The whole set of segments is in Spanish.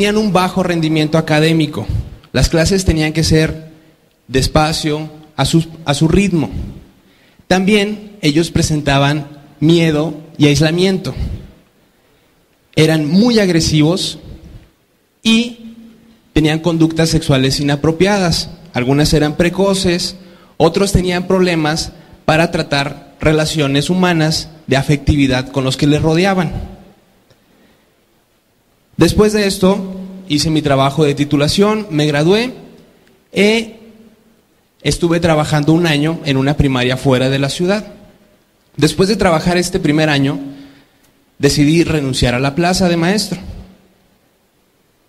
tenían un bajo rendimiento académico. Las clases tenían que ser despacio, a su, a su ritmo. También ellos presentaban miedo y aislamiento. Eran muy agresivos y tenían conductas sexuales inapropiadas. Algunas eran precoces, otros tenían problemas para tratar relaciones humanas de afectividad con los que les rodeaban. Después de esto, hice mi trabajo de titulación, me gradué e estuve trabajando un año en una primaria fuera de la ciudad. Después de trabajar este primer año, decidí renunciar a la plaza de maestro.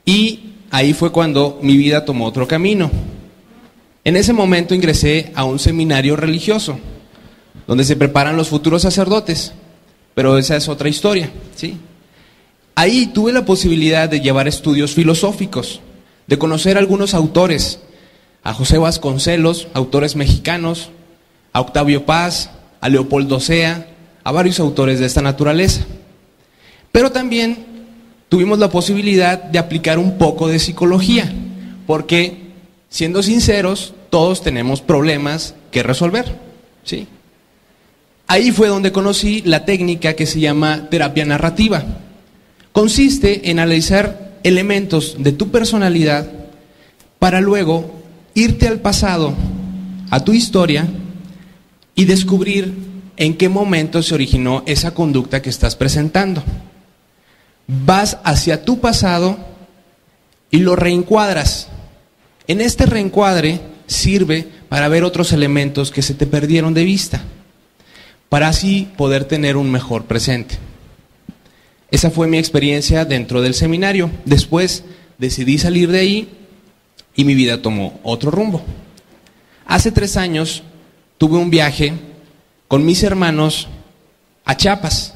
Y ahí fue cuando mi vida tomó otro camino. En ese momento ingresé a un seminario religioso, donde se preparan los futuros sacerdotes, pero esa es otra historia, ¿sí? Ahí tuve la posibilidad de llevar estudios filosóficos, de conocer a algunos autores, a José Vasconcelos, autores mexicanos, a Octavio Paz, a Leopoldo Sea, a varios autores de esta naturaleza. Pero también tuvimos la posibilidad de aplicar un poco de psicología, porque, siendo sinceros, todos tenemos problemas que resolver. ¿sí? Ahí fue donde conocí la técnica que se llama terapia narrativa consiste en analizar elementos de tu personalidad para luego irte al pasado, a tu historia, y descubrir en qué momento se originó esa conducta que estás presentando. Vas hacia tu pasado y lo reencuadras. En este reencuadre sirve para ver otros elementos que se te perdieron de vista, para así poder tener un mejor presente. Esa fue mi experiencia dentro del seminario. Después decidí salir de ahí y mi vida tomó otro rumbo. Hace tres años tuve un viaje con mis hermanos a Chiapas.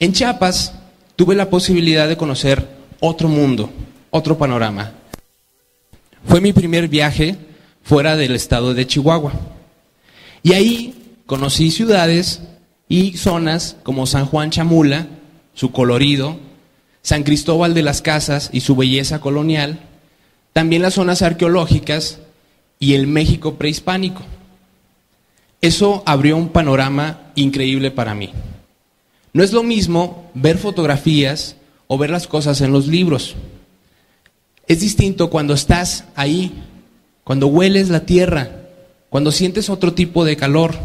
En Chiapas tuve la posibilidad de conocer otro mundo, otro panorama. Fue mi primer viaje fuera del estado de Chihuahua. Y ahí conocí ciudades y zonas como San Juan Chamula, su colorido, San Cristóbal de las Casas y su belleza colonial, también las zonas arqueológicas y el México prehispánico. Eso abrió un panorama increíble para mí. No es lo mismo ver fotografías o ver las cosas en los libros. Es distinto cuando estás ahí, cuando hueles la tierra, cuando sientes otro tipo de calor,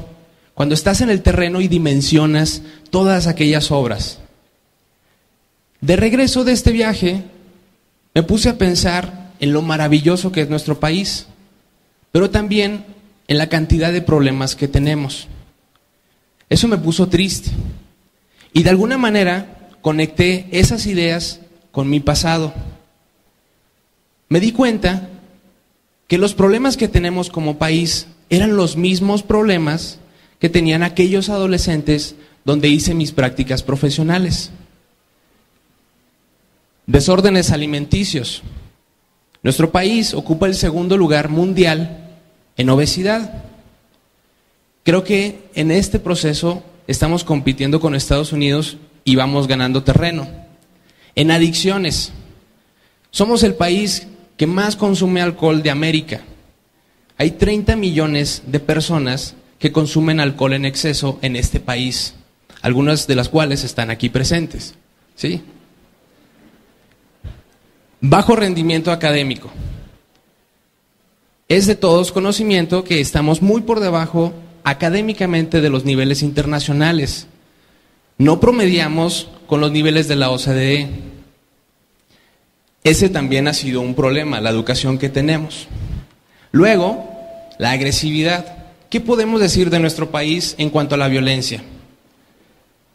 cuando estás en el terreno y dimensionas todas aquellas obras. De regreso de este viaje, me puse a pensar en lo maravilloso que es nuestro país, pero también en la cantidad de problemas que tenemos. Eso me puso triste. Y de alguna manera conecté esas ideas con mi pasado. Me di cuenta que los problemas que tenemos como país eran los mismos problemas que tenían aquellos adolescentes donde hice mis prácticas profesionales. Desórdenes alimenticios. Nuestro país ocupa el segundo lugar mundial en obesidad. Creo que en este proceso estamos compitiendo con Estados Unidos y vamos ganando terreno. En adicciones. Somos el país que más consume alcohol de América. Hay 30 millones de personas que consumen alcohol en exceso en este país, algunas de las cuales están aquí presentes. ¿Sí? Bajo rendimiento académico. Es de todos conocimiento que estamos muy por debajo académicamente de los niveles internacionales. No promediamos con los niveles de la OCDE. Ese también ha sido un problema, la educación que tenemos. Luego, la agresividad. ¿Qué podemos decir de nuestro país en cuanto a la violencia?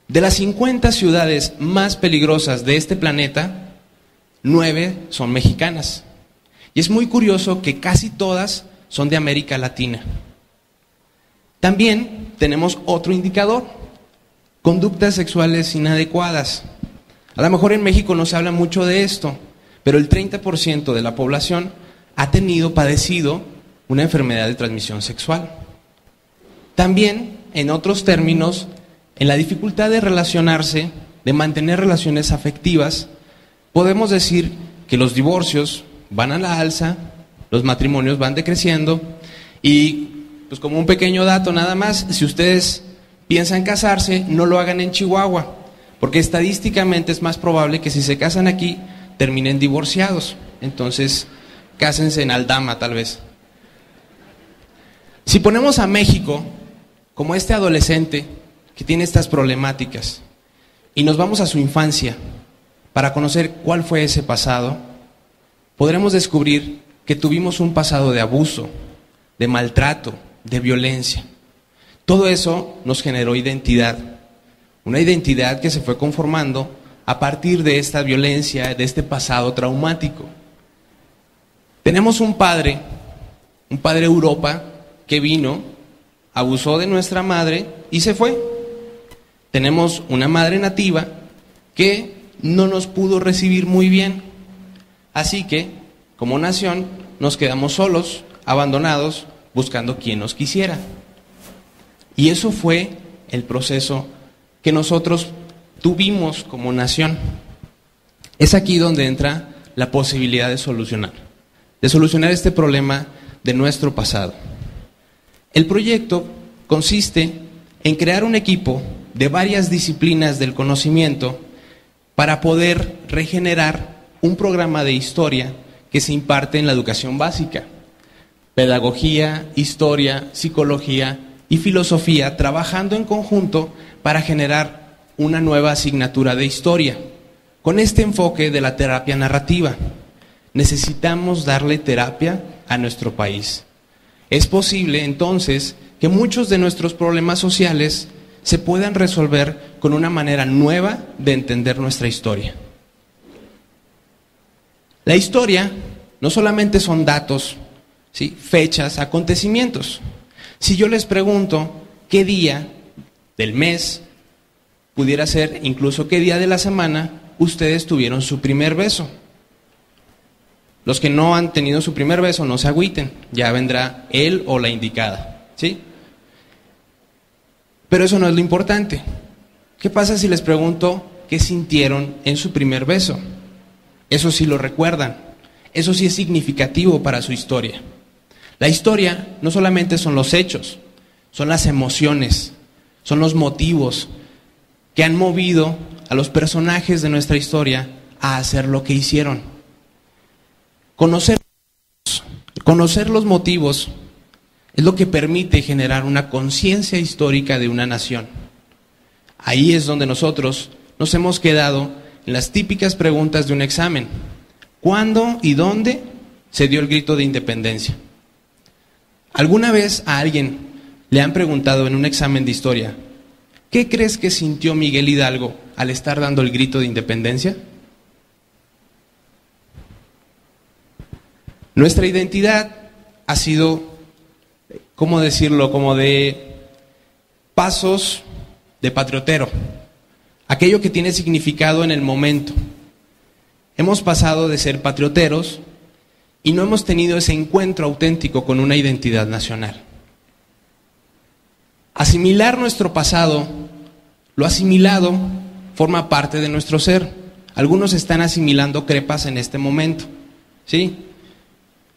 De las 50 ciudades más peligrosas de este planeta, nueve son mexicanas. Y es muy curioso que casi todas son de América Latina. También tenemos otro indicador, conductas sexuales inadecuadas. A lo mejor en México no se habla mucho de esto, pero el 30% de la población ha tenido, padecido una enfermedad de transmisión sexual. También, en otros términos, en la dificultad de relacionarse, de mantener relaciones afectivas, podemos decir que los divorcios van a la alza, los matrimonios van decreciendo y pues como un pequeño dato nada más, si ustedes piensan casarse, no lo hagan en Chihuahua, porque estadísticamente es más probable que si se casan aquí terminen divorciados. Entonces, cásense en Aldama tal vez. Si ponemos a México como este adolescente que tiene estas problemáticas y nos vamos a su infancia para conocer cuál fue ese pasado, podremos descubrir que tuvimos un pasado de abuso, de maltrato, de violencia. Todo eso nos generó identidad, una identidad que se fue conformando a partir de esta violencia, de este pasado traumático. Tenemos un padre, un padre Europa, que vino, abusó de nuestra madre y se fue. Tenemos una madre nativa que no nos pudo recibir muy bien. Así que, como nación, nos quedamos solos, abandonados, buscando quien nos quisiera. Y eso fue el proceso que nosotros tuvimos como nación. Es aquí donde entra la posibilidad de solucionar, de solucionar este problema de nuestro pasado. El proyecto consiste en crear un equipo de varias disciplinas del conocimiento para poder regenerar un programa de historia que se imparte en la educación básica pedagogía, historia, psicología y filosofía trabajando en conjunto para generar una nueva asignatura de historia, con este enfoque de la terapia narrativa. Necesitamos darle terapia a nuestro país. Es posible entonces que muchos de nuestros problemas sociales se puedan resolver con una manera nueva de entender nuestra historia. La historia no solamente son datos fechas, acontecimientos. Si yo les pregunto qué día del mes, pudiera ser incluso qué día de la semana, ustedes tuvieron su primer beso. Los que no han tenido su primer beso, no se agüiten, ya vendrá él o la indicada. ¿Sí? Pero eso no es lo importante. ¿Qué pasa si les pregunto qué sintieron en su primer beso? Eso sí lo recuerdan. Eso sí es significativo para su historia. La historia no solamente son los hechos, son las emociones, son los motivos que han movido a los personajes de nuestra historia a hacer lo que hicieron. Conocer, conocer los motivos es lo que permite generar una conciencia histórica de una nación. Ahí es donde nosotros nos hemos quedado en las típicas preguntas de un examen. ¿Cuándo y dónde se dio el grito de independencia? ¿Alguna vez a alguien le han preguntado en un examen de historia, ¿qué crees que sintió Miguel Hidalgo al estar dando el grito de independencia? Nuestra identidad ha sido, ¿cómo decirlo?, como de pasos de patriotero, aquello que tiene significado en el momento. Hemos pasado de ser patrioteros y no hemos tenido ese encuentro auténtico con una identidad nacional. Asimilar nuestro pasado, lo asimilado, forma parte de nuestro ser. Algunos están asimilando crepas en este momento, ¿sí?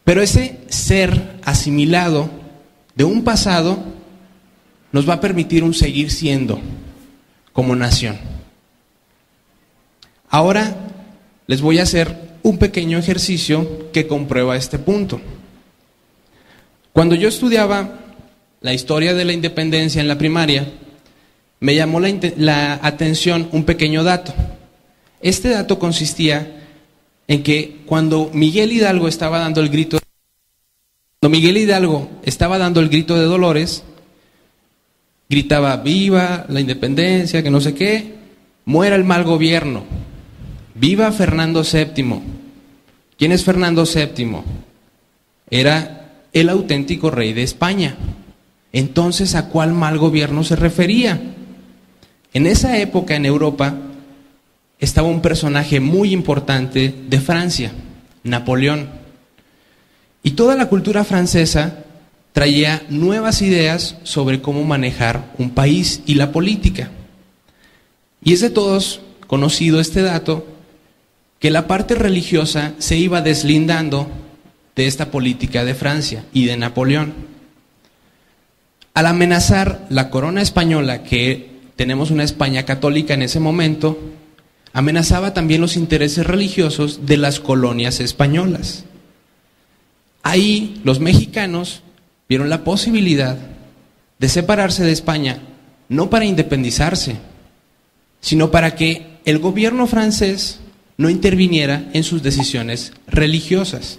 Pero ese ser asimilado de un pasado nos va a permitir un seguir siendo como nación. Ahora les voy a hacer un pequeño ejercicio que comprueba este punto. Cuando yo estudiaba la historia de la independencia en la primaria, me llamó la, atención un pequeño dato. Este dato consistía en que cuando Miguel Hidalgo estaba dando el grito, cuando Miguel Hidalgo estaba dando el grito de Dolores, gritaba viva la independencia, que no sé qué, muera el mal gobierno, Viva Fernando VII. ¿Quién es Fernando VII? Era el auténtico rey de España. Entonces, ¿a cuál mal gobierno se refería? En esa época en Europa estaba un personaje muy importante de Francia, Napoleón. Y toda la cultura francesa traía nuevas ideas sobre cómo manejar un país y la política. Y es de todos conocido este dato que la parte religiosa se iba deslindando de esta política de Francia y de Napoleón. Al amenazar la corona española, que tenemos una España católica en ese momento, amenazaba también los intereses religiosos de las colonias españolas. Ahí los mexicanos vieron la posibilidad de separarse de España, no para independizarse, sino para que el gobierno francés no interviniera en sus decisiones religiosas.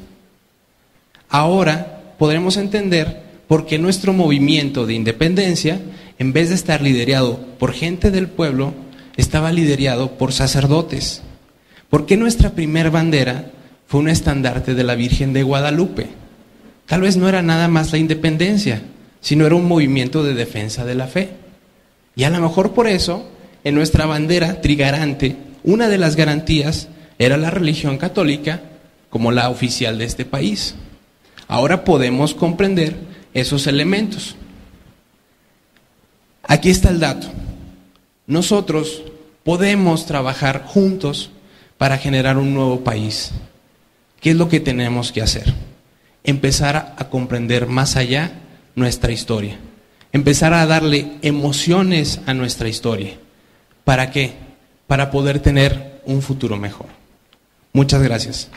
Ahora podremos entender por qué nuestro movimiento de independencia, en vez de estar liderado por gente del pueblo, estaba liderado por sacerdotes. ¿Por qué nuestra primer bandera fue un estandarte de la Virgen de Guadalupe? Tal vez no era nada más la independencia, sino era un movimiento de defensa de la fe. Y a lo mejor por eso, en nuestra bandera trigarante, una de las garantías era la religión católica como la oficial de este país. Ahora podemos comprender esos elementos. Aquí está el dato. Nosotros podemos trabajar juntos para generar un nuevo país. ¿Qué es lo que tenemos que hacer? Empezar a comprender más allá nuestra historia. Empezar a darle emociones a nuestra historia. ¿Para qué? Para poder tener un futuro mejor. Muchas gracias.